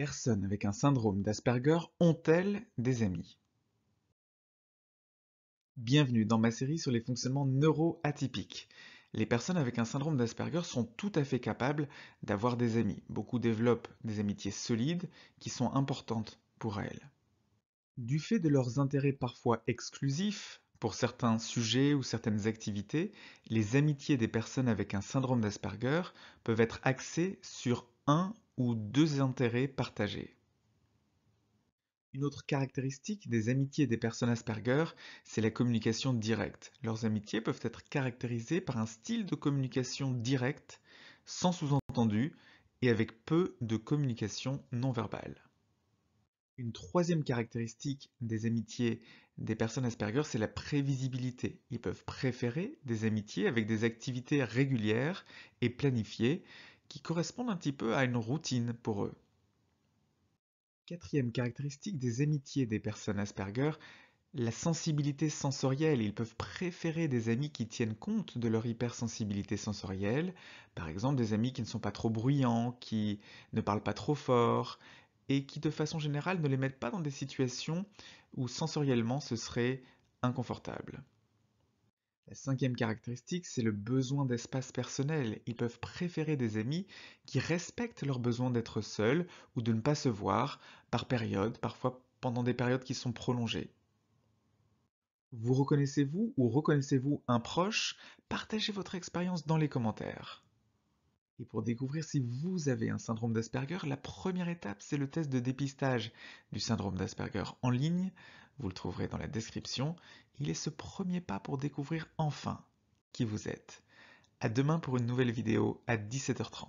personnes avec un syndrome d'Asperger ont-elles des amis? Bienvenue dans ma série sur les fonctionnements neuroatypiques. Les personnes avec un syndrome d'Asperger sont tout à fait capables d'avoir des amis. Beaucoup développent des amitiés solides qui sont importantes pour elles. Du fait de leurs intérêts parfois exclusifs, pour certains sujets ou certaines activités, les amitiés des personnes avec un syndrome d'Asperger peuvent être axées sur un ou deux intérêts partagés. Une autre caractéristique des amitiés des personnes Asperger, c'est la communication directe. Leurs amitiés peuvent être caractérisées par un style de communication directe, sans sous-entendu, et avec peu de communication non verbale. Une troisième caractéristique des amitiés des personnes Asperger, c'est la prévisibilité. Ils peuvent préférer des amitiés avec des activités régulières et planifiées qui correspondent un petit peu à une routine pour eux. Quatrième caractéristique des amitiés des personnes Asperger, la sensibilité sensorielle. Ils peuvent préférer des amis qui tiennent compte de leur hypersensibilité sensorielle, par exemple des amis qui ne sont pas trop bruyants, qui ne parlent pas trop fort, et qui de façon générale ne les mettent pas dans des situations où sensoriellement ce serait inconfortable. La cinquième caractéristique, c'est le besoin d'espace personnel. Ils peuvent préférer des amis qui respectent leur besoin d'être seuls ou de ne pas se voir par période, parfois pendant des périodes qui sont prolongées. Vous reconnaissez-vous ou reconnaissez-vous un proche? Partagez votre expérience dans les commentaires. Et pour découvrir si vous avez un syndrome d'Asperger, la première étape, c'est le test de dépistage du syndrome d'Asperger en ligne. Vous le trouverez dans la description. Il est ce premier pas pour découvrir enfin qui vous êtes. À demain pour une nouvelle vidéo à 17h30.